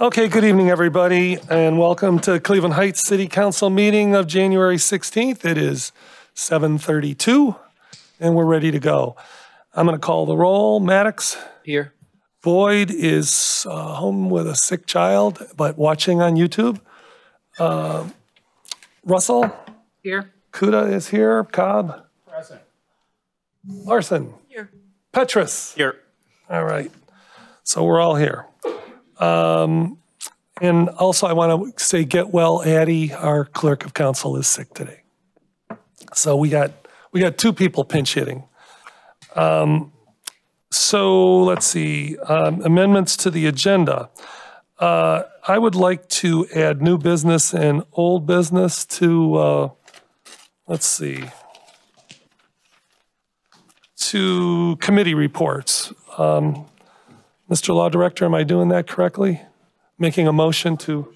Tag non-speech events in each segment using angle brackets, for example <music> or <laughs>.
Okay, good evening, everybody, and welcome to Cleveland Heights City Council meeting of January 16th. It is 7:32, and we're ready to go. I'm going to call the roll. Mattox? Here. Boyd is uh, home with a sick child, but watching on YouTube. Uh, Russell? Here. Cuda is here. Cobb? Present. Larson? Here. Petrus? Here. All right. So we're all here. Um, And also, I want to say, get well, Addie, our clerk of council, is sick today. So we got, we got two people pinch hitting. Um, So let's see, um, amendments to the agenda. Uh, I would like to add new business and old business to, uh, let's see, to committee reports. Um, Mr. Law Director, am I doing that correctly? Making a motion to?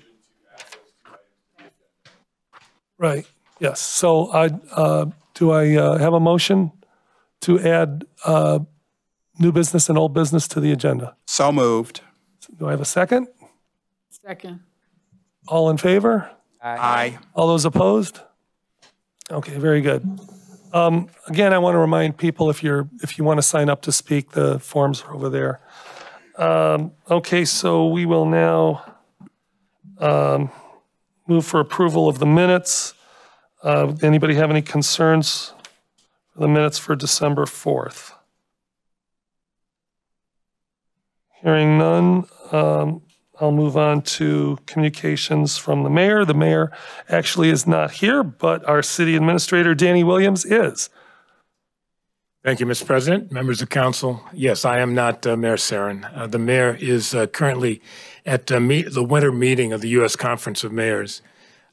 Right, yes. So I, uh, do I uh, have a motion to add uh, new business and old business to the agenda? So moved. Do I have a second? Second. All in favor? Aye. All those opposed? Okay, very good. Um, Again, I want to remind people, if you're, if you want to sign up to speak, the forms are over there. Um, Okay, so we will now um, move for approval of the minutes. Uh, Anybody have any concerns for the minutes for December 4th? Hearing none, um, I'll move on to communications from the mayor. The mayor actually is not here, but our city administrator, Danny Williams, is. Thank you, Mr. President, members of council. Yes, I am not uh, Mayor Seren. Uh, The mayor is uh, currently at uh, the winter meeting of the U.S. Conference of Mayors,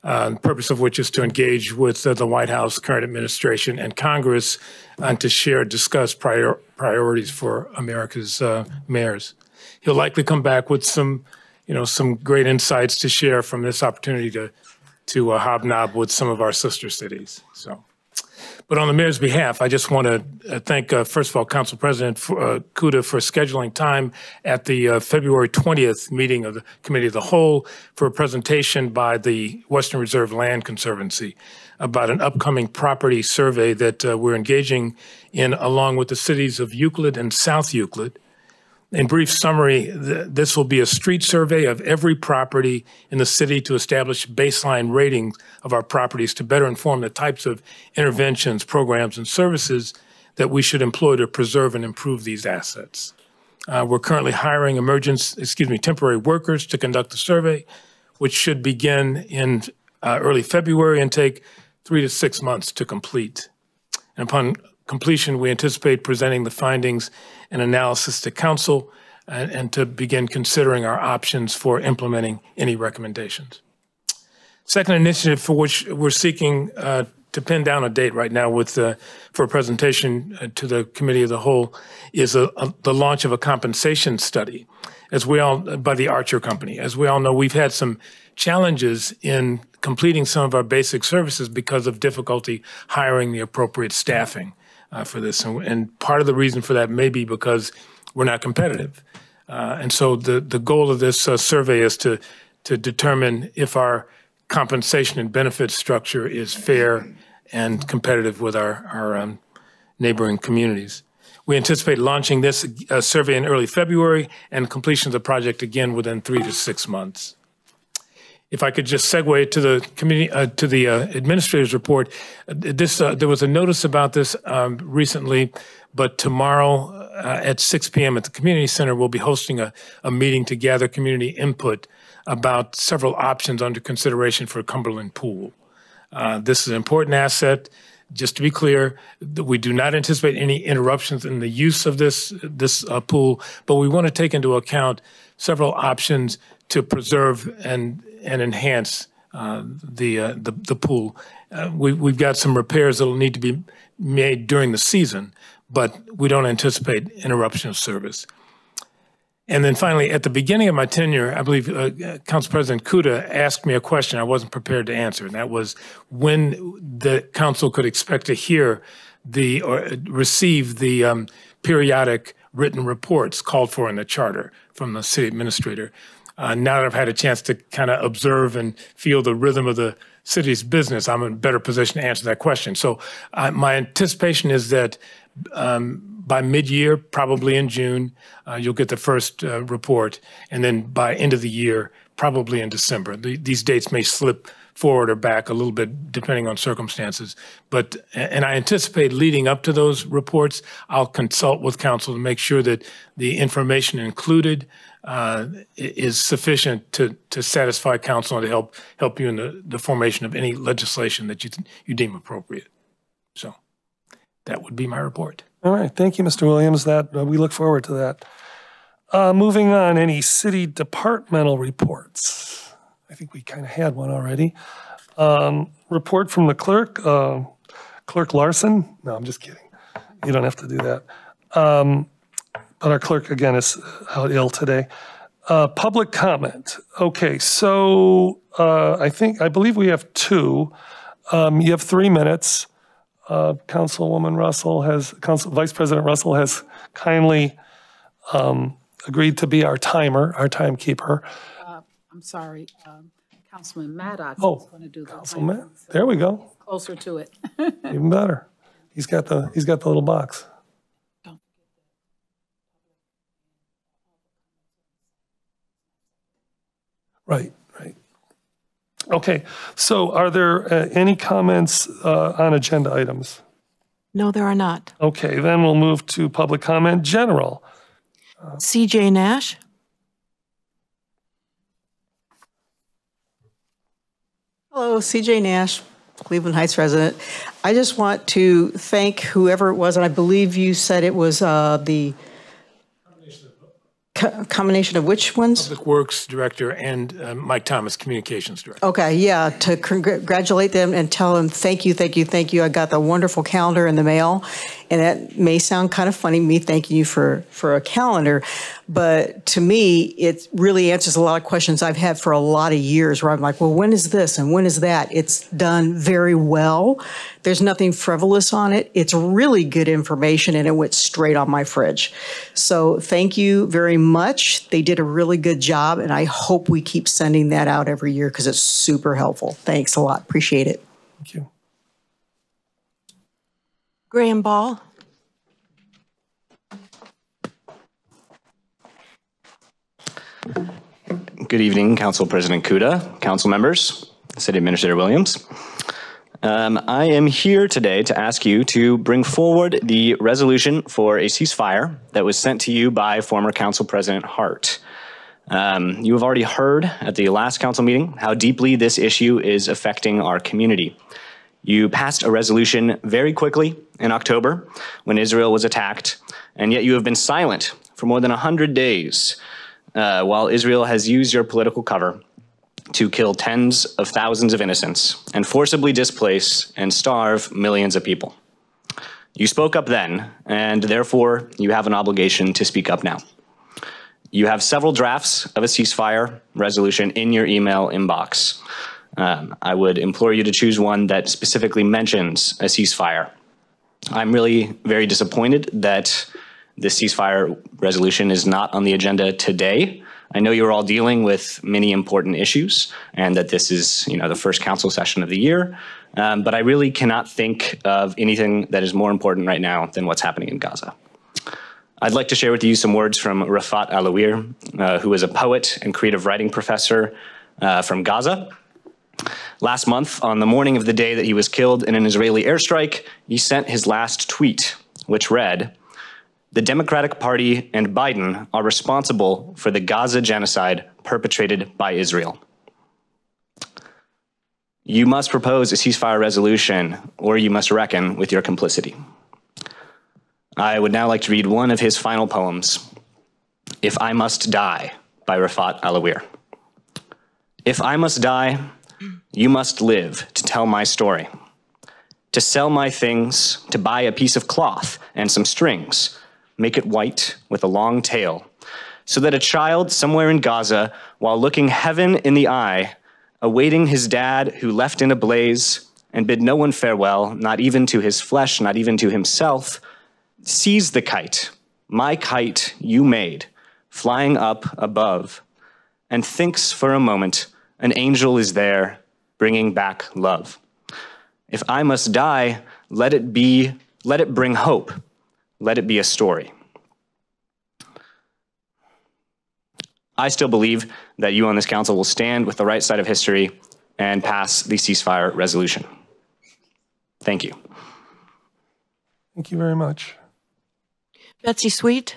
uh, the purpose of which is to engage with uh, the White House, current administration, and Congress and to share, discuss prior- priorities for America's mayors. He'll likely come back with some, you know, some great insights to share from this opportunity to, to hobnob with some of our sister cities, so. But on the mayor's behalf, I just want to thank, uh, first of all, Council President uh, Cuda for scheduling time at the uh, February 20th meeting of the Committee of the Whole for a presentation by the Western Reserve Land Conservancy about an upcoming property survey that uh, we're engaging in along with the cities of Euclid and South Euclid. In brief summary, th- this will be a street survey of every property in the city to establish baseline ratings of our properties to better inform the types of interventions, programs, and services that we should employ to preserve and improve these assets. Uh, we're currently hiring emergency, excuse me, temporary workers to conduct the survey, which should begin in uh, early February and take three to six months to complete. And upon completion, we anticipate presenting the findings and analysis to council and, and to begin considering our options for implementing any recommendations. Second initiative for which we're seeking uh, to pin down a date right now with uh, for a presentation uh, to the committee of the whole is a, a, the launch of a compensation study, as we all by the Archer Company. As we all know, we've had some challenges in completing some of our basic services because of difficulty hiring the appropriate staffing uh, for this, and, and part of the reason for that may be because we're not competitive. Uh, and so the, the goal of this uh, survey is to, to determine if our compensation and benefit structure is fair and competitive with our, our um, neighboring communities. We anticipate launching this uh, survey in early February and completion of the project again within three to six months. If I could just segue to the committee, uh, to the uh, administrator's report, uh, this, uh, there was a notice about this um, recently, but tomorrow uh, at 6 PM at the community center, we'll be hosting a, a meeting to gather community input about several options under consideration for Cumberland Pool. This is an important asset. Just to be clear, we do not anticipate any interruptions in the use of this, this uh, pool, but we want to take into account several options to preserve and, and enhance uh, the, uh, the, the pool. Uh, we, we've got some repairs that'll need to be made during the season, but we don't anticipate interruption of service. And then finally, at the beginning of my tenure, I believe uh, Council President Cuda asked me a question I wasn't prepared to answer, and that was when the council could expect to hear the or uh, receive the um, periodic written reports called for in the charter from the city administrator. Uh, now that I've had a chance to kind of observe and feel the rhythm of the city's business, I'm in a better position to answer that question. So uh, my anticipation is that um, by mid-year, probably in June, uh, you'll get the first uh, report, and then by end of the year, probably in December. The, these dates may slip forward or back a little bit depending on circumstances. But and I anticipate leading up to those reports, I'll consult with council to make sure that the information included uh, is sufficient to to satisfy council and to help help you in the, the formation of any legislation that you you deem appropriate. So that would be my report. All right, thank you, Mr. Williams. That, uh, we look forward to that. Uh, Moving on, any city departmental reports? I think we kind of had one already. Um, Report from the clerk, uh, Clerk Larson? No, I'm just kidding. You don't have to do that. Um, But our clerk, again, is out ill today. Uh, Public comment. Okay, so uh, I think, I believe we have two. Um, You have three minutes. Uh, Councilwoman Russell has, Council, Vice President Russell has kindly um, agreed to be our timer, our timekeeper. I'm sorry, um, Councilman Mattox Oh, is going to do the Councilman, timing, there we go, Closer to it. <laughs> even better. He's got the, he's got the little box. Right, right. Okay, so are there uh, any comments uh, on agenda items? No, there are not. Okay, then we'll move to public comment general. CJ Nash? Hello, CJ Nash, Cleveland Heights resident. I just want to thank whoever it was, and I believe you said it was uh, the co- combination of which ones? Public Works Director and uh, Mike Thomas, Communications Director. Okay, yeah, to congratulate them and tell them, thank you, thank you, thank you. I got the wonderful calendar in the mail, and that may sound kind of funny, me thanking you for, for a calendar, but to me, it really answers a lot of questions I've had for a lot of years where I'm like, well, when is this and when is that? It's done very well. There's nothing frivolous on it. It's really good information, and it went straight on my fridge. So thank you very much. They did a really good job, and I hope we keep sending that out every year because it's super helpful. Thanks a lot. Appreciate it. Thank you. Graham Ball? Good evening, Council President Cuda, council members, City Administrator Williams. Um, I am here today to ask you to bring forward the resolution for a ceasefire that was sent to you by former Council President Hart. Um, you have already heard at the last council meeting how deeply this issue is affecting our community. You passed a resolution very quickly in October when Israel was attacked, and yet you have been silent for more than 100 days uh, while Israel has used your political cover to kill tens of thousands of innocents and forcibly displace and starve millions of people. You spoke up then, and therefore you have an obligation to speak up now. You have several drafts of a ceasefire resolution in your email inbox. Um, I would implore you to choose one that specifically mentions a ceasefire. I'm really very disappointed that this ceasefire resolution is not on the agenda today. I know you're all dealing with many important issues and that this is, you know, the first council session of the year. Um, but I really cannot think of anything that is more important right now than what's happening in Gaza. I'd like to share with you some words from Refaat Alareer, uh, who is a poet and creative writing professor uh, from Gaza. Last month, on the morning of the day that he was killed in an Israeli airstrike, he sent his last tweet, which read, the Democratic Party and Biden are responsible for the Gaza genocide perpetrated by Israel. You must propose a ceasefire resolution or you must reckon with your complicity. I would now like to read one of his final poems, If I Must Die by Refaat Alareer. If I must die, you must live to tell my story, to sell my things, to buy a piece of cloth and some strings, make it white with a long tail, so that a child somewhere in Gaza, while looking heaven in the eye, awaiting his dad who left in a blaze and bid no one farewell, not even to his flesh, not even to himself, sees the kite, my kite you made, flying up above, and thinks for a moment an angel is there bringing back love. If I must die, let it be, let it bring hope. Let it be a story. I still believe that you on this council will stand with the right side of history and pass the ceasefire resolution. Thank you. Thank you very much. Betsy Sweet,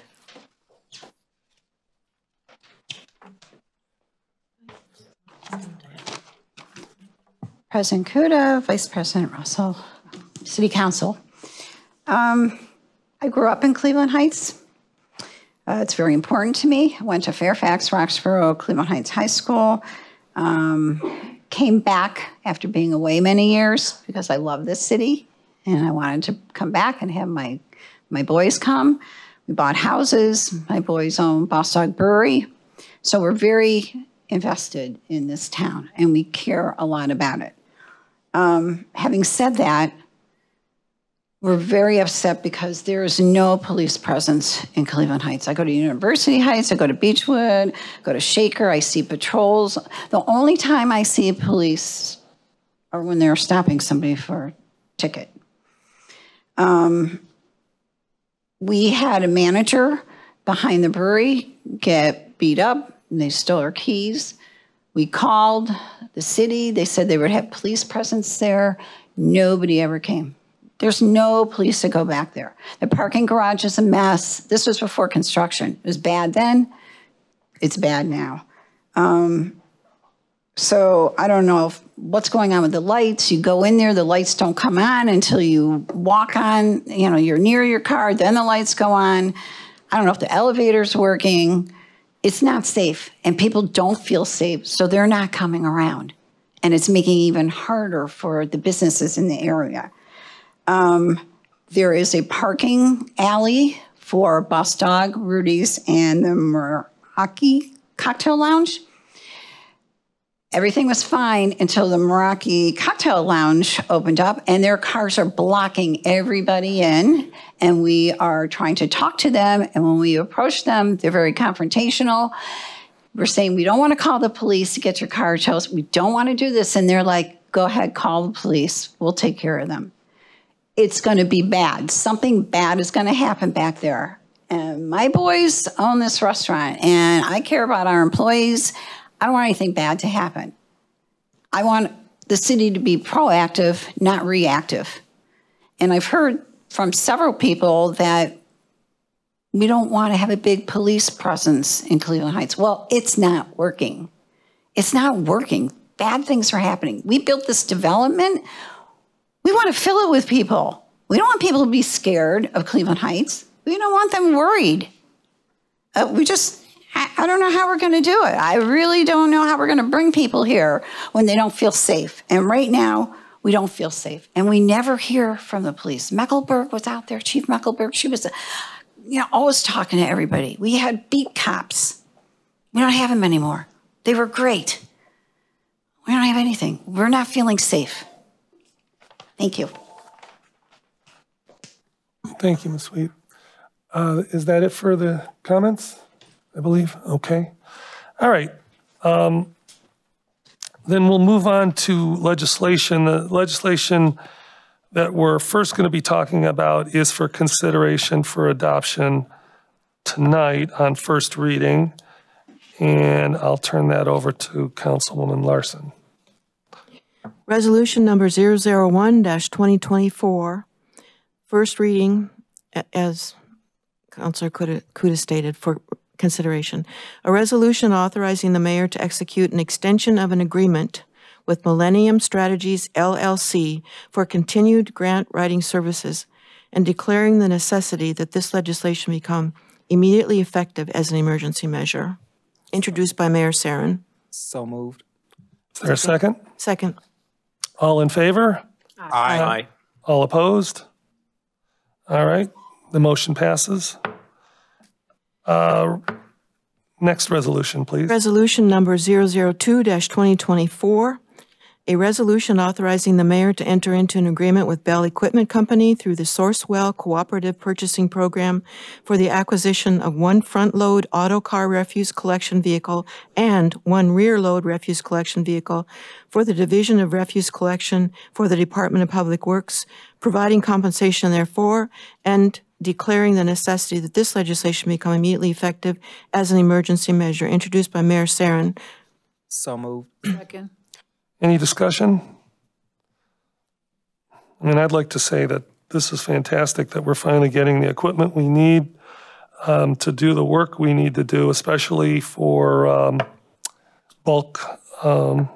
President Cuda, Vice President Russell, City Council. Um, I grew up in Cleveland Heights. Uh, it's very important to me. I went to Fairfax, Roxborough, Cleveland Heights High School. Um, came back after being away many years because I love this city and I wanted to come back and have my, my boys come. We bought houses. My boys own Boss Dog Brewery. So we're very invested in this town and we care a lot about it. Um, having said that, we're very upset because there is no police presence in Cleveland Heights. I go to University Heights, I go to Beechwood, go to Shaker, I see patrols. The only time I see police are when they're stopping somebody for a ticket. Um, we had a manager behind the brewery get beat up and they stole our keys. We called the city, they said they would have police presence there. Nobody ever came. There's no police to go back there. The parking garage is a mess. This was before construction. It was bad then. It's bad now. Um, so I don't know if, what's going on with the lights. You go in there, the lights don't come on until you walk on, you know, you're near your car, then the lights go on. I don't know if the elevator's working. It's not safe and people don't feel safe, so they're not coming around. And it's making it even harder for the businesses in the area. Um, there is a parking alley for Boss Dog, Rudy's, and the Meraki Cocktail Lounge. Everything was fine until the Meraki Cocktail Lounge opened up, and their cars are blocking everybody in. And we are trying to talk to them. And when we approach them, they're very confrontational. We're saying, we don't want to call the police to get your car towed. We don't want to do this. And they're like, go ahead, call the police. We'll take care of them it's going to be bad. Something bad is going to happen back there. And my boys own this restaurant, and I care about our employees. I don't want anything bad to happen. I want the city to be proactive, not reactive. And I've heard from several people that we don't want to have a big police presence in Cleveland Heights. Well, it's not working. It's not working. Bad things are happening. We built this development we want to fill it with people. We don't want people to be scared of Cleveland Heights. We don't want them worried. Uh, we just, I, don't know how we're going to do it. I really don't know how we're going to bring people here when they don't feel safe. And right now, we don't feel safe. And we never hear from the police. Mecklenburg was out there, Chief Mecklenburg. She was, you know, always talking to everybody. We had beat cops. We don't have them anymore. They were great. We don't have anything. We're not feeling safe. Thank you. Thank you, Ms. Sweet. Uh, Is that it for the comments, I believe? Okay. All right. Um, Then we'll move on to legislation. The legislation that we're first going to be talking about is for consideration for adoption tonight on first reading. And I'll turn that over to Councilwoman Larson. Resolution number 001-2024, first reading, as Councilor Cuda stated, for consideration. A resolution authorizing the mayor to execute an extension of an agreement with Millennium Strategies LLC for continued grant writing services and declaring the necessity that this legislation become immediately effective as an emergency measure. Introduced by Mayor Seren. So moved. Is there a second? Second. All in favor? Aye. All opposed? All right, the motion passes. Uh, Next resolution, please. Resolution number 002-2024, a resolution authorizing the mayor to enter into an agreement with Bell Equipment Company through the Sourcewell Cooperative Purchasing Program for the acquisition of one front-load Autocar refuse collection vehicle and one rear-load refuse collection vehicle for the Division of Refuse Collection for the Department of Public Works, providing compensation therefor, and declaring the necessity that this legislation become immediately effective as an emergency measure, introduced by Mayor Seren. So moved. Second. Any discussion? I mean, I'd like to say that this is fantastic that we're finally getting the equipment we need um, to do the work we need to do, especially for um, bulk, um,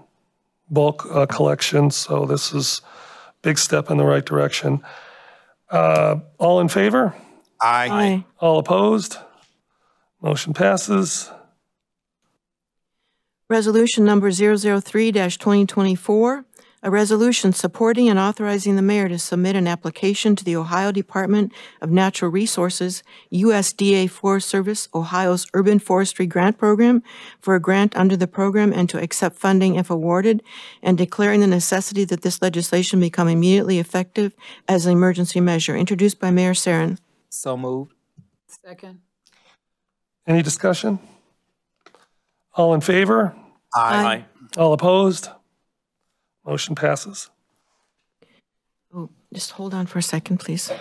bulk uh, collection. So this is a big step in the right direction. Uh, All in favor? Aye. Aye. All opposed? Motion passes. Resolution number 003-2024, a resolution supporting and authorizing the mayor to submit an application to the Ohio Department of Natural Resources, USDA Forest Service, Ohio's Urban Forestry Grant Program for a grant under the program and to accept funding if awarded, and declaring the necessity that this legislation become immediately effective as an emergency measure, introduced by Mayor Seren. So moved. Second. Any discussion? All in favor? Aye. All opposed? Motion passes. Oh, just hold on for a second, please.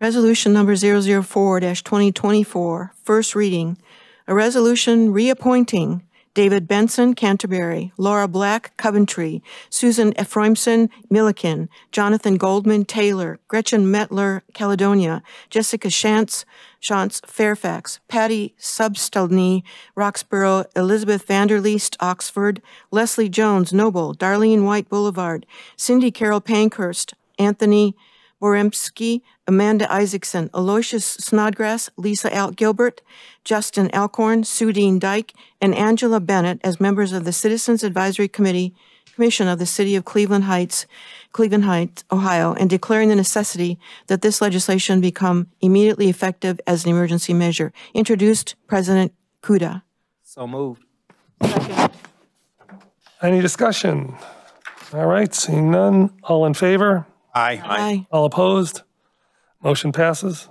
Resolution number 004-2024, first reading. A resolution reappointing David Benson, Canterbury, Laura Black, Coventry, Susan Ephraimson, Milliken, Jonathan Goldman, Taylor, Gretchen Metler, Caledonia, Jessica Shantz, Shantz, Fairfax, Patty Substelny, Roxborough, Elizabeth Vanderleest, Oxford, Leslie Jones, Noble, Darlene White Boulevard, Cindy Carroll Pankhurst, Anthony Boremski, Amanda Isaacson, Aloysius Snodgrass, Lisa Al Gilbert, Justin Alcorn, Sue Dean Dyke, and Angela Bennett as members of the Citizens Advisory Committee, Commission of the City of Cleveland Heights, Cleveland Heights, Ohio, and declaring the necessity that this legislation become immediately effective as an emergency measure. Introduced President Cuda. So moved. Second. Any discussion? All right, seeing none. All in favor? Aye. Aye. All opposed? Motion passes.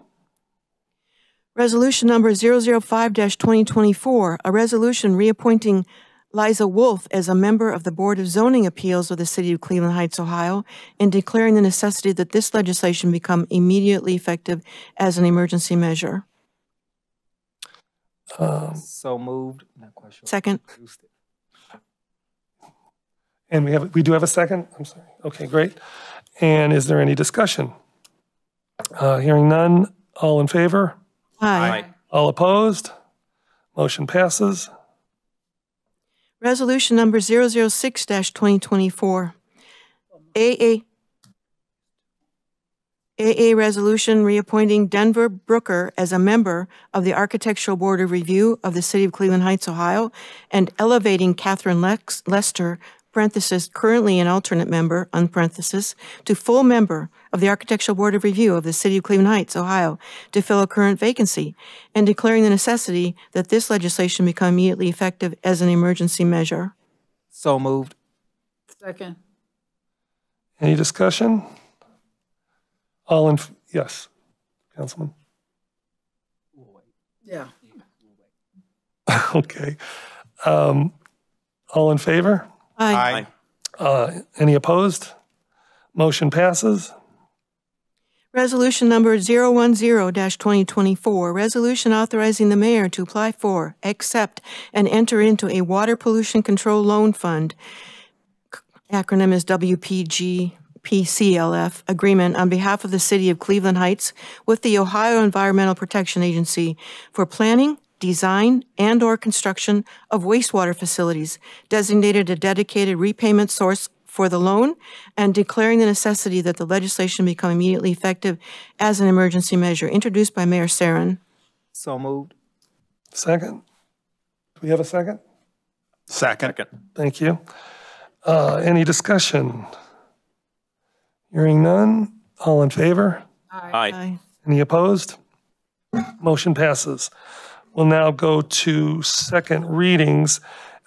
Resolution number 005-2024, a resolution reappointing Liza Wolf as a member of the Board of Zoning Appeals of the City of Cleveland Heights, Ohio, and declaring the necessity that this legislation become immediately effective as an emergency measure. Um, so moved. Not quite sure. Second. And we have, we do have a second? I'm sorry. Okay, great. And is there any discussion? Uh, Hearing none. All in favor? Aye. All opposed? Motion passes. Resolution number 006-2024, AA, AA resolution reappointing Denver Brooker as a member of the Architectural Board of Review of the City of Cleveland Heights, Ohio, and elevating Catherine Lex- Lester, parenthesis, currently an alternate member, unparenthesis, to full member of the Architectural Board of Review of the City of Cleveland Heights, Ohio, to fill a current vacancy, and declaring the necessity that this legislation become immediately effective as an emergency measure. So moved. Second. Any discussion? All in, yes, Councilman? Yeah. <laughs> Okay. Um, All in favor? Aye. Uh, Any opposed? Motion passes. Resolution number 010-2024, resolution authorizing the mayor to apply for, accept, and enter into a water pollution control loan fund, acronym is WPGPCLF, agreement on behalf of the city of Cleveland Heights with the Ohio Environmental Protection Agency for planning, design, and/or construction of wastewater facilities, designated a dedicated repayment source for the loan, and declaring the necessity that the legislation become immediately effective as an emergency measure, introduced by Mayor Seren. So moved. Second? Do we have a second? Second. Thank you. Uh, Any discussion? Hearing none. All in favor? Aye. Aye. Any opposed? Motion passes. We'll now go to second readings.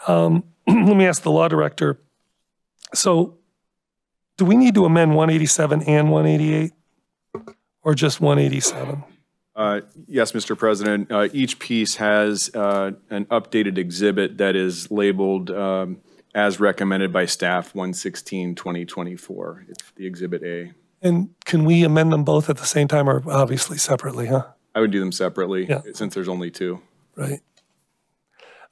Um, <clears throat> let me ask the law director. So do we need to amend 187 and 188? Or just 187? Uh, Yes, Mr. President. Uh, Each piece has uh, an updated exhibit that is labeled um, as recommended by staff 116, 2024. It's the Exhibit A. And can we amend them both at the same time or obviously separately, huh? I would do them separately, Yeah. since there's only two. Right.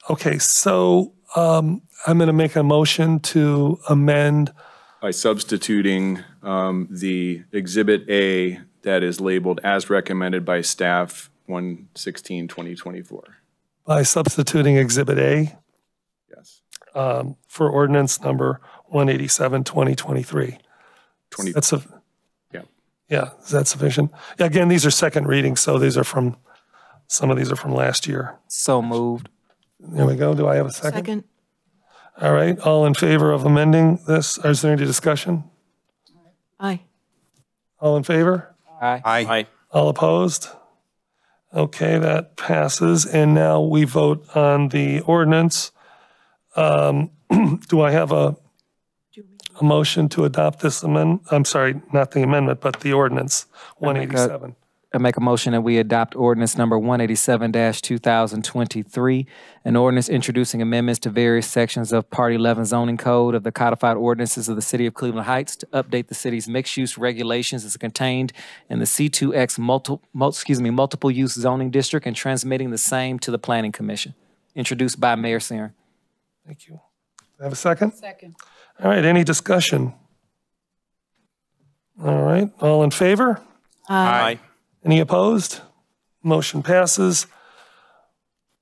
Okay, so um, I'm going to make a motion to amend, By substituting um, the Exhibit A that is labeled as recommended by staff 116, 2024. by substituting Exhibit A Yes. um, for ordinance number 187, 2023. 20 That's a, Yeah. yeah, is that sufficient? Yeah, Again, these are second readings, so these are from, some of these are from last year. So moved. There we go. Do I have a second? Second. All right, all in favor of amending this? Is there any discussion? Aye. All in favor? Aye. Aye. All opposed? Okay, that passes. And now we vote on the ordinance. Um, <clears throat> Do I have a, a motion to adopt this amend, I'm sorry, not the amendment, but the ordinance, 187? I make a motion that we adopt ordinance number one eighty-seven two thousand twenty-three, an ordinance introducing amendments to various sections of Part eleven zoning code of the codified ordinances of the city of Cleveland Heights to update the city's mixed-use regulations as contained in the C two X multiple, excuse me, multiple-use zoning district and transmitting the same to the planning commission. Introduced by Mayor Seren. Thank you. I have a second? Second. All right, any discussion? All right, all in favor? Aye. Any opposed? Motion passes.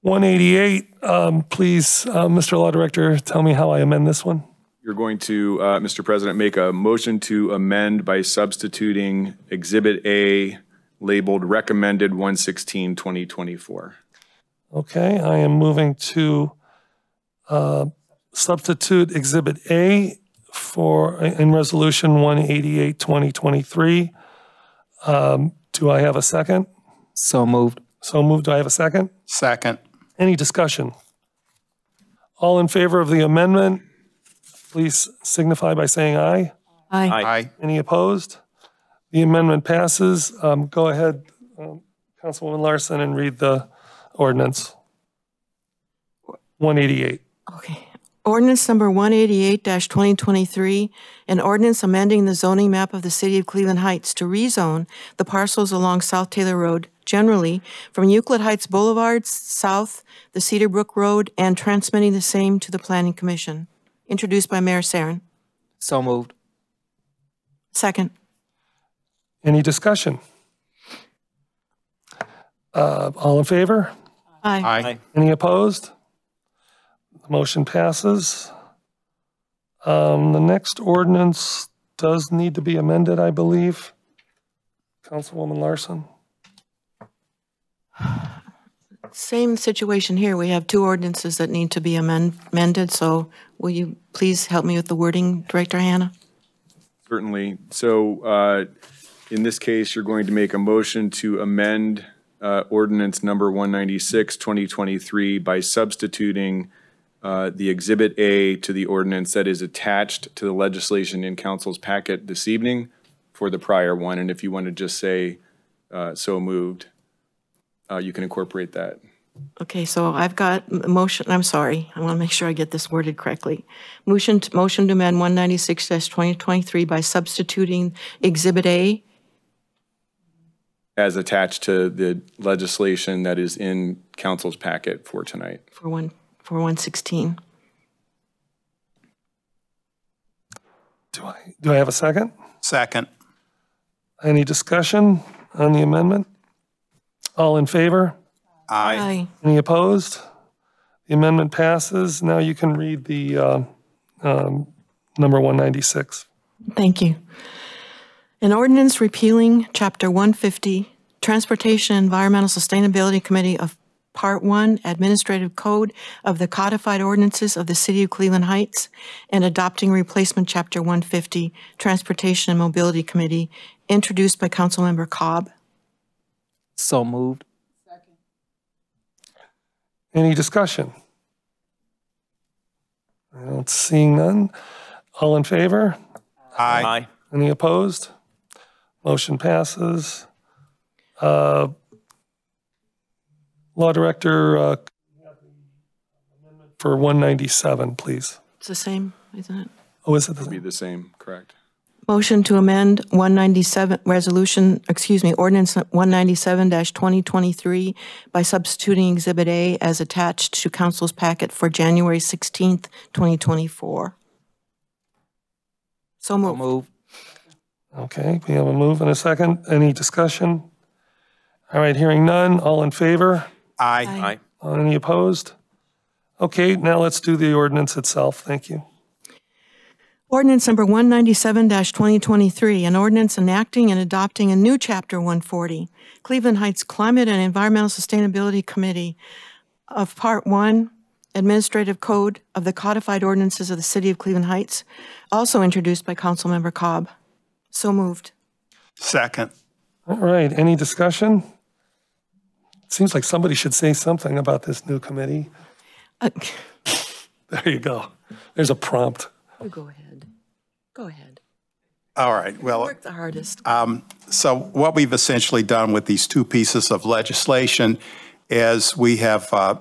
188, um, please, uh, Mr. Law Director, tell me how I amend this one. You're going to, uh, Mr. President, make a motion to amend by substituting Exhibit A labeled recommended 116, 2024. Okay, I am moving to uh, substitute Exhibit A for, in Resolution 188, 2023. Um, Do I have a second? So moved. So moved. Do I have a second? Second. Any discussion? All in favor of the amendment, please signify by saying aye. Aye. Aye. Any opposed? The amendment passes. Um, Go ahead, um, Councilwoman Larson, and read the ordinance. 188. Okay. Ordinance number 188-2023, an ordinance amending the zoning map of the city of Cleveland Heights to rezone the parcels along South Taylor Road generally from Euclid Heights Boulevard south, the Cedar Brook Road, and transmitting the same to the Planning Commission. Introduced by Mayor Seren. So moved. Second. Any discussion? Uh, All in favor? Aye. Aye. Any opposed? The motion passes. Um, The next ordinance does need to be amended, I believe. Councilwoman Larson? Same situation here. We have two ordinances that need to be amend- amended, so will you please help me with the wording, Director Hanna? Certainly. So uh, in this case, you're going to make a motion to amend uh, ordinance number 196, 2023 by substituting uh, the Exhibit A to the ordinance that is attached to the legislation in council's packet this evening for the prior one. And if you want to just say uh, so moved, uh, you can incorporate that. Okay, so I've got a motion, I'm sorry, I want to make sure I get this worded correctly. Motion, to- motion to amend 196-2023 by substituting Exhibit A as attached to the legislation that is in council's packet for tonight. for one, for 116. Do I, do I have a second? Second. Any discussion on the amendment? All in favor? Aye. Any opposed? The amendment passes. Now you can read the uh, um, number 196. Thank you. An ordinance repealing Chapter 150, Transportation and Environmental Sustainability Committee of Part 1 Administrative Code of the Codified Ordinances of the City of Cleveland Heights and adopting replacement Chapter 150, Transportation and Mobility Committee, introduced by Councilmember Cobb. So moved. Second. Any discussion? I don't seeing none. All in favor? Aye. Any opposed? Motion passes. Uh, Law Director, uh, for 197, please. It's the same, isn't it? Oh, is it? Be the- the same, correct? Motion to amend 197, resolution, excuse me, ordinance 197-2023 by substituting Exhibit A as attached to council's packet for January 16th, 2024. So So moved. moved. Okay, we have a move and a second. Any discussion? All right, hearing none. All in favor? Aye. Any opposed? Okay, now let's do the ordinance itself. Thank you. Ordinance number 197-2023, an ordinance enacting and adopting a new Chapter 140, Cleveland Heights Climate and Environmental Sustainability Committee of Part 1, Administrative Code of the Codified Ordinances of the City of Cleveland Heights, also introduced by Councilmember Cobb. So moved. Second. All right, any discussion? Seems like somebody should say something about this new committee. Uh, <laughs> There you go. There's a prompt. You go ahead. Go ahead. All right, well, Work the hardest. so what we've essentially done with these two pieces of legislation is we have uh,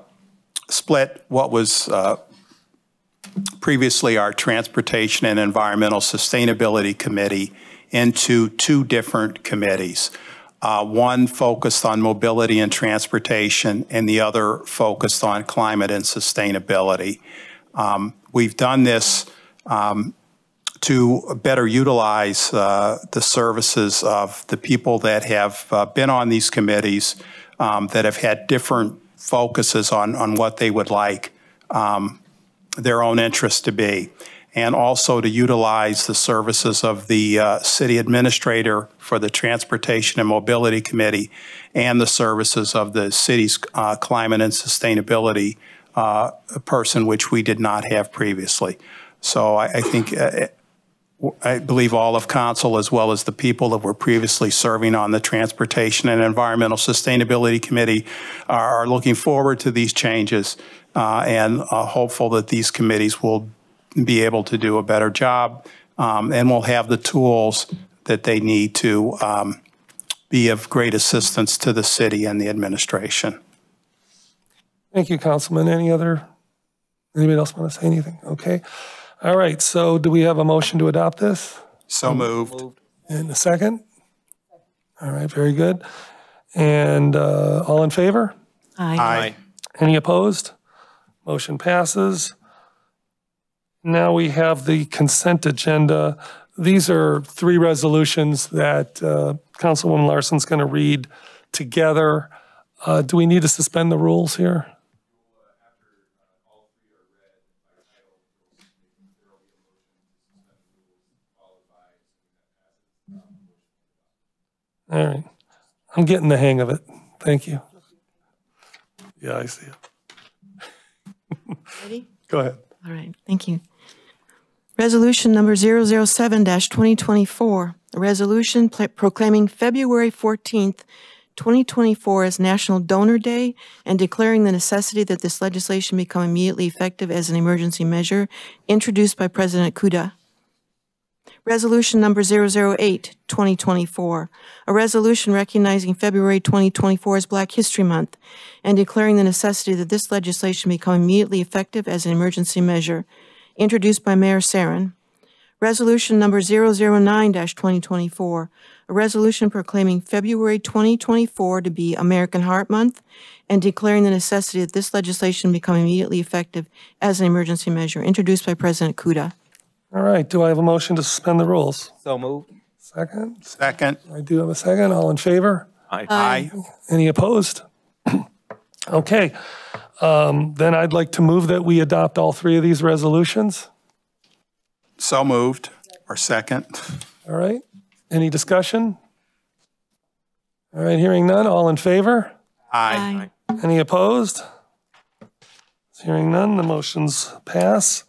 split what was uh, previously our Transportation and Environmental Sustainability Committee into two different committees. Uh, One focused on mobility and transportation, and the other focused on climate and sustainability. Um, We've done this to better utilize uh, the services of the people that have uh, been on these committees, um, that have had different focuses on, on what they would like um, their own interests to be, and also to utilize the services of the uh, city administrator for the Transportation and Mobility Committee and the services of the city's uh, climate and sustainability uh, person, which we did not have previously. So I, I think uh, I believe all of council, as well as the people that were previously serving on the Transportation and Environmental Sustainability Committee, are looking forward to these changes uh, and are hopeful that these committees will be able to do a better job um, and will have the tools that they need to um, be of great assistance to the city and the administration. Thank you, Councilman. Any other, anybody else want to say anything? Okay. All right, so do we have a motion to adopt this? So moved. In a second? All right, very good. And uh, all in favor? Aye. Aye. Any opposed? Motion passes. Now we have the consent agenda. These are three resolutions that uh, Councilwoman Larson's going to read together. Uh, Do we need to suspend the rules here? All right. I'm getting the hang of it. Thank you. Yeah, I see it. Ready? Go ahead. All right, thank you. Resolution number 007-2024, a resolution proclaiming February 14th, 2024 as National Donor Day and declaring the necessity that this legislation become immediately effective as an emergency measure, introduced by President Cuda. Resolution number 008-2024, a resolution recognizing February 2024 as Black History Month and declaring the necessity that this legislation become immediately effective as an emergency measure, introduced by Mayor Seren. Resolution number 009-2024, a resolution proclaiming February 2024 to be American Heart Month and declaring the necessity that this legislation become immediately effective as an emergency measure, introduced by President Cuda. All right, do I have a motion to suspend the rules? So moved. Second? Second. I do have a second. All in favor? Aye. Any opposed? <clears throat> Okay, um, then I'd like to move that we adopt all three of these resolutions. So moved. Or second. All right, any discussion? All right, hearing none, all in favor? Aye. Any opposed? Hearing none, the motions pass.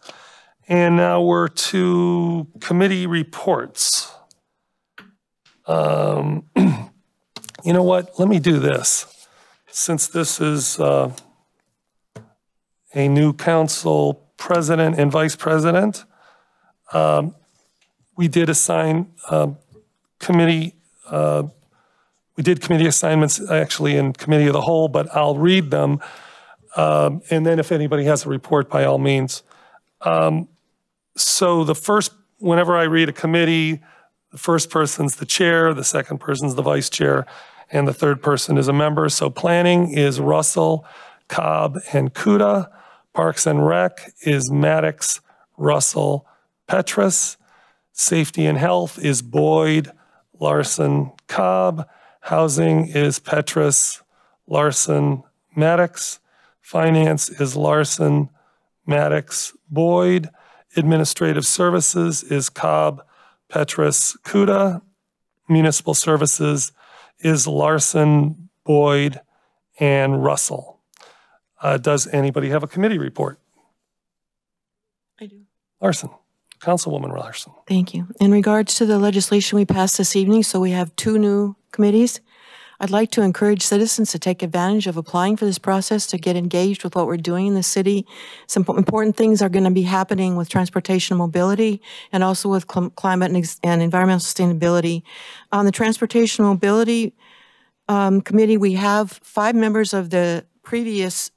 And now we're to committee reports. Um, <clears throat> You know what, let me do this. Since this is uh, a new council president and vice president. Um, We did assign um, committee, uh, we did committee assignments actually in committee of the whole, but I'll read them. Um, And then if anybody has a report, by all means. Um, So the first, whenever I read a committee, the first person's the chair, the second person's the vice chair, and the third person is a member. So planning is Russell, Cobb, and Cuda. Parks and Rec is Mattox, Russell, Petrus. Safety and Health is Boyd, Larson, Cobb. Housing is Petrus, Larson, Mattox. Finance is Larson, Mattox, Boyd. Administrative Services is Cobb, Petrus, Cuda. Municipal Services is Larson, Boyd, and Russell. Uh, Does anybody have a committee report? I do. Larson, Councilwoman Larson. Thank you. In regards to the legislation we passed this evening, so we have two new committees. I'd like to encourage citizens to take advantage of applying for this process to get engaged with what we're doing in the city. Some important things are going to be happening with transportation and mobility and also with clim- climate and, and environmental sustainability. On the transportation mobility um, committee, we have five members of the previous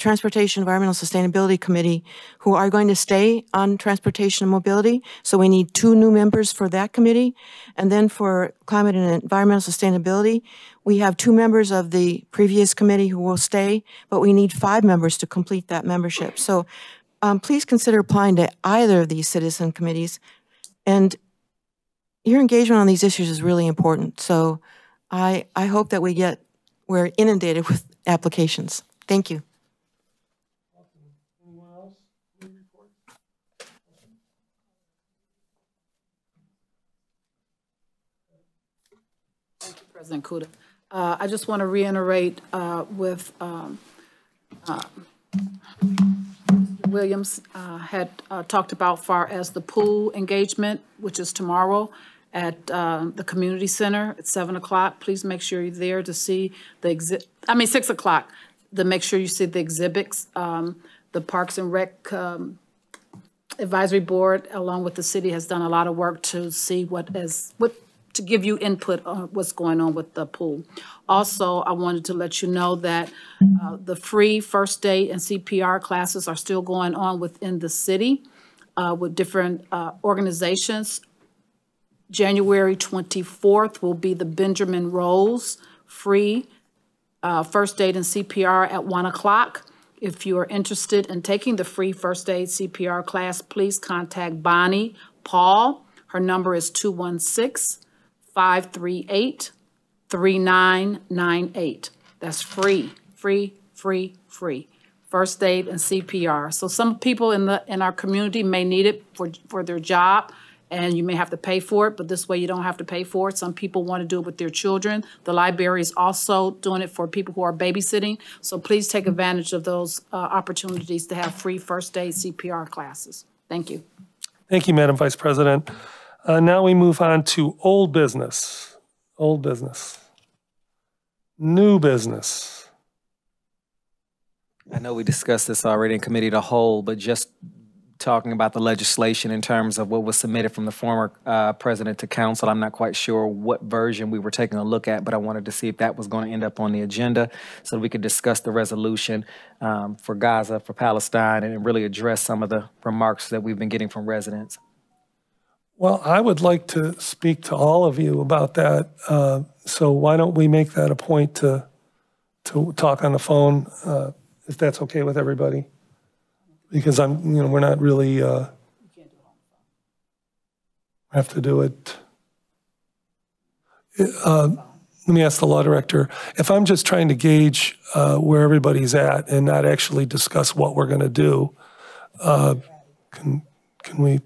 Transportation Environmental Sustainability Committee who are going to stay on transportation and mobility. So we need two new members for that committee. And then for climate and environmental sustainability, we have two members of the previous committee who will stay, but we need five members to complete that membership. So um, please consider applying to either of these citizen committees. And your engagement on these issues is really important. So I, I hope that we get, we're inundated with applications. Thank you. President Cuda. Uh, I just want to reiterate uh, with um, uh, Williams uh, had uh, talked about far as the pool engagement, which is tomorrow at uh, the community center at 7 o'clock. Please make sure you're there to see the exhibit, I mean, 6 o'clock, to make sure you see the exhibits. Um, The Parks and Rec um, Advisory Board, along with the city, has done a lot of work to see what is, what, to give you input on what's going on with the pool. Also, I wanted to let you know that uh, the free first aid and CPR classes are still going on within the city uh, with different uh, organizations. January 24th will be the Benjamin Rose free uh, first aid and CPR at 1 o'clock. If you are interested in taking the free first aid CPR class, please contact Bonnie Paul. Her number is 216 538 3998. That's free, free, free, free. First aid and CPR. So some people in the, in our community may need it for, for their job, and you may have to pay for it, but this way you don't have to pay for it. Some people want to do it with their children. The library is also doing it for people who are babysitting. So please take advantage of those uh, opportunities to have free first aid CPR classes. Thank you. Thank you, Madam Vice President. Uh, Now we move on to old business. Old business. New business. I know we discussed this already in committee to whole, but just talking about the legislation in terms of what was submitted from the former uh, president to council, I'm not quite sure what version we were taking a look at, but I wanted to see if that was going to end up on the agenda so we could discuss the resolution um, for Gaza, for Palestine, and really address some of the remarks that we've been getting from residents. Well, I would like to speak to all of you about that. uh, So why don't we make that a point to, to talk on the phone, uh, if that's okay with everybody? Because I'm, you know, we're not really, uh, have to do it. Uh, Let me ask the law director, if I'm just trying to gauge uh, where everybody's at and not actually discuss what we're going to do, uh, can, can we,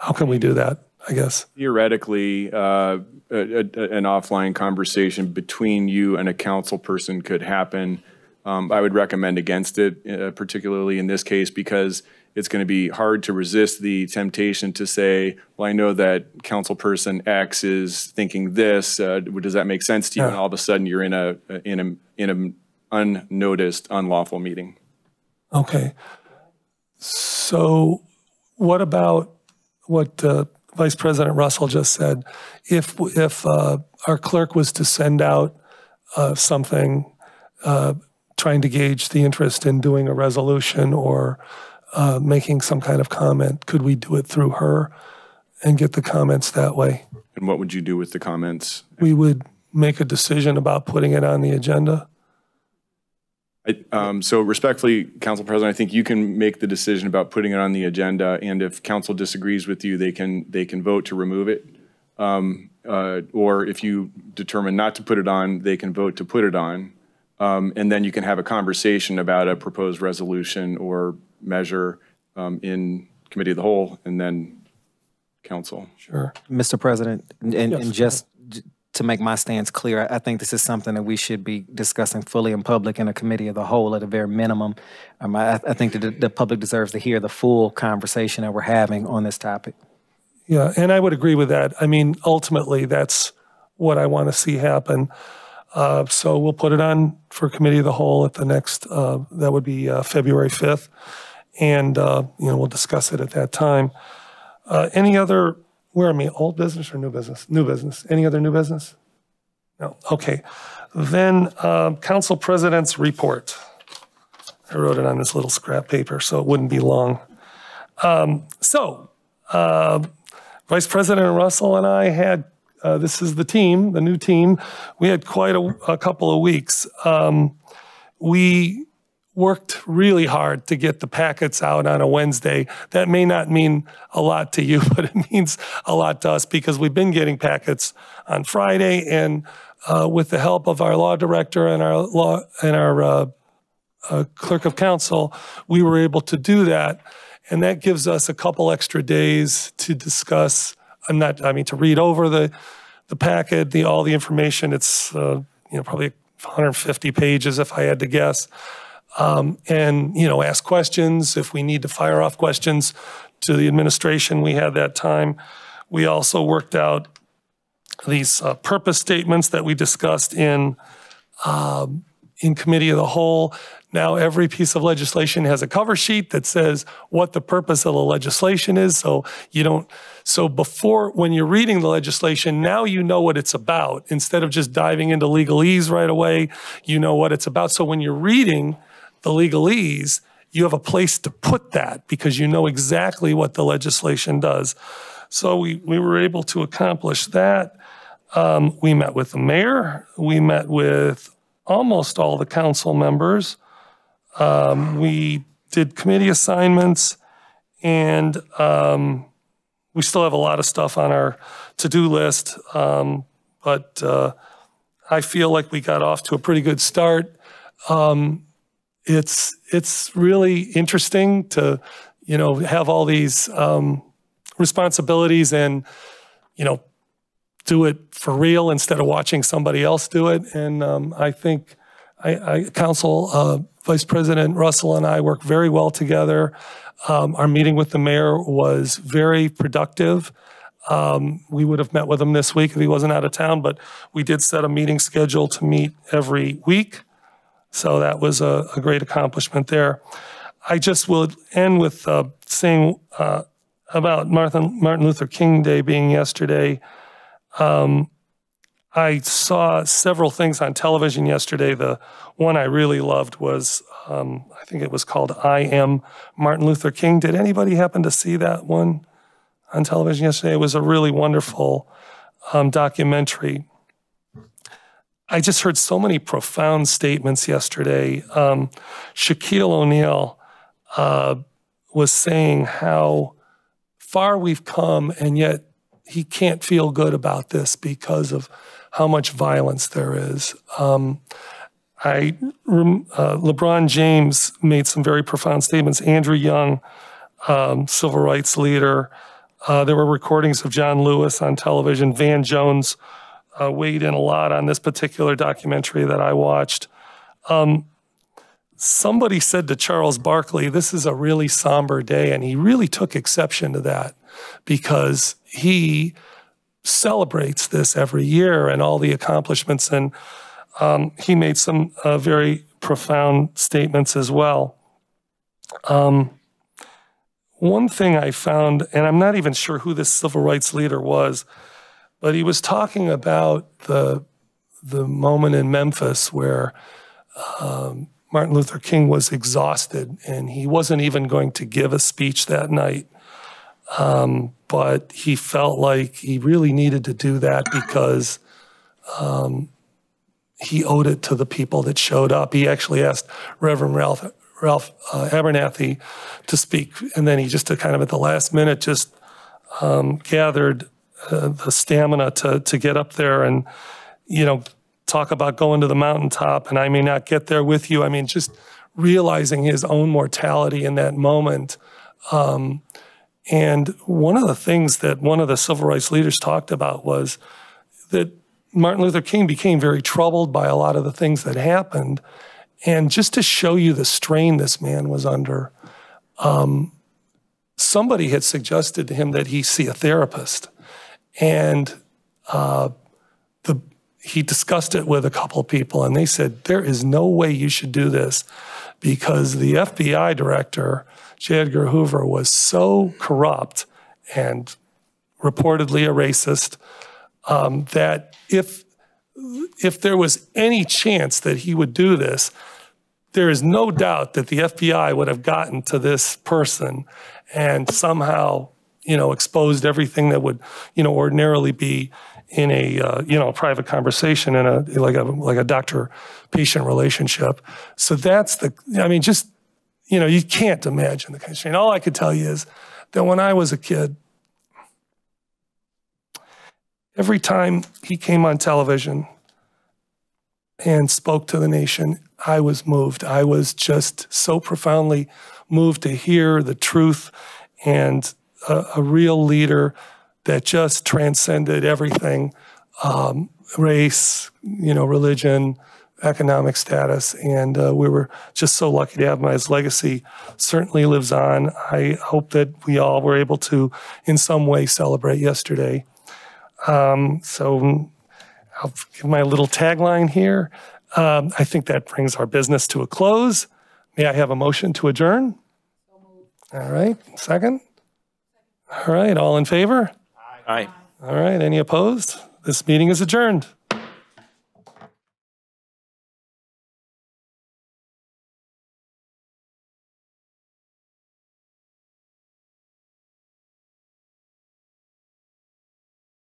how can we do that, I guess? Theoretically, uh, a- a- an offline conversation between you and a council person could happen. Um, I would recommend against it, uh, particularly in this case, because it's going to be hard to resist the temptation to say, well, I know that council person X is thinking this. uh, Does that make sense to you? And all of a sudden, you're in a, in a, in an unnoticed, unlawful meeting. Okay. So what about what uh, Vice President Russell just said? If, if uh, our clerk was to send out uh, something uh, trying to gauge the interest in doing a resolution or uh, making some kind of comment, could we do it through her and get the comments that way? And what would you do with the comments? We would make a decision about putting it on the agenda. I- um, So respectfully, Council President, I think you can make the decision about putting it on the agenda, and if council disagrees with you, they can, they can vote to remove it. Um, uh, Or if you determine not to put it on, they can vote to put it on. Um, And then you can have a conversation about a proposed resolution or measure um, in committee of the whole, and then council. Sure. Mr. President, and, Yes, and just j- to make my stance clear, I think this is something that we should be discussing fully in public in a committee of the whole at a very minimum. Um, I, I think that the, public deserves to hear the full conversation that we're having on this topic. Yeah, and I would agree with that. I mean, ultimately, that's what I want to see happen. Uh, So we'll put it on for committee of the whole at the next, uh, that would be uh, February 5th. And, uh, you know, we'll discuss it at that time. Uh, Any other, where are I, old business or new business? New business. Any other new business? No, okay. Then um, council president's report. I wrote it on this little scrap paper, so it wouldn't be long. Um, So, uh, Vice President Russell and I had, uh, this is the team, the new team. We had quite a, a couple of weeks. Um, we worked really hard to get the packets out on a Wednesday. That may not mean a lot to you, <laughs> but it means a lot to us because we've been getting packets on Friday, and uh, with the help of our law director and our law and our uh, uh, clerk of council, we were able to do that. And that gives us a couple extra days to discuss, I'm not, I mean, to read over the, the packet, the, all the information. It's, uh, you know, probably 150 pages if I had to guess. Um, and, you know, ask questions. If we need to fire off questions to the administration, we had that time. We also worked out these uh, purpose statements that we discussed in um, in committee of the whole. Now, every piece of legislation has a cover sheet that says what the purpose of the legislation is. So you don't, so before, when you're reading the legislation, now you know what it's about. Instead of just diving into legalese right away, you know what it's about. So when you're reading the legalese, you have a place to put that because you know exactly what the legislation does. So we, we were able to accomplish that. Um, we met with the mayor. We met with almost all the council members. Um, we did committee assignments, and um, we still have a lot of stuff on our to-do list. Um, but uh, I feel like we got off to a pretty good start. Um, it's it's really interesting to you know have all these um, responsibilities and you know do it for real instead of watching somebody else do it. And um, I think I, I, Council uh, Vice President Russell and I work very well together. Um, our meeting with the mayor was very productive. Um, we would have met with him this week if he wasn't out of town, but we did set a meeting schedule to meet every week. So that was a, a great accomplishment there. I just will end with uh, saying uh, about Martin, Martin Luther King Day being yesterday. Um, I saw several things on television yesterday. The one I really loved was, um, I think it was called I Am Martin Luther King. Did anybody happen to see that one on television yesterday? It was a really wonderful um, documentary. I just heard so many profound statements yesterday. Um, Shaquille O'Neal uh, was saying how far we've come, and yet he can't feel good about this because of how much violence there is. Um, I uh, LeBron James made some very profound statements. Andrew Young, um, civil rights leader. Uh, there were recordings of John Lewis on television. Van Jones uh, weighed in a lot on this particular documentary that I watched. Um, somebody said to Charles Barkley, "This is a really somber day," and he really took exception to that because he celebrates this every year and all the accomplishments. And um, he made some uh, very profound statements as well. Um, one thing I found, and I'm not even sure who this civil rights leader was, but he was talking about the the moment in Memphis where um, Martin Luther King was exhausted and he wasn't even going to give a speech that night. Um, but he felt like he really needed to do that because um, he owed it to the people that showed up. He actually asked Reverend Ralph, Ralph uh, Abernathy to speak, and then he just uh, kind of at the last minute just um, gathered uh, the stamina to to get up there and you know talk about going to the mountaintop. And I may not get there with you. I mean, just realizing his own mortality in that moment. Um, and one of the things that one of the civil rights leaders talked about was that Martin Luther King became very troubled by a lot of the things that happened. And just to show you the strain this man was under, um, somebody had suggested to him that he see a therapist. And uh, the, he discussed it with a couple of people, and they said, There is no way you should do this because the FBI director, J. Edgar Hoover, was so corrupt and reportedly a racist um, that if if there was any chance that he would do this, there is no doubt that the FBI would have gotten to this person and somehow, you know, exposed everything that would, you know, ordinarily be in a, uh, you know, a private conversation in a like a like a doctor-patient relationship. So that's the, I mean, just, you know, you can't imagine the kind of strain. All I could tell you is that when I was a kid, every time he came on television and spoke to the nation, I was moved. I was just so profoundly moved to hear the truth and a, a real leader that just transcended everything um, race, you know, religion, economic status. And uh, we were just so lucky to have him. His legacy certainly lives on. I hope that we all were able to, in some way, celebrate yesterday. Um, so I'll give my little tagline here. Um, I think that brings our business to a close. May I have a motion to adjourn? All right, second? All right, all in favor? Aye. All right, any opposed? This meeting is adjourned.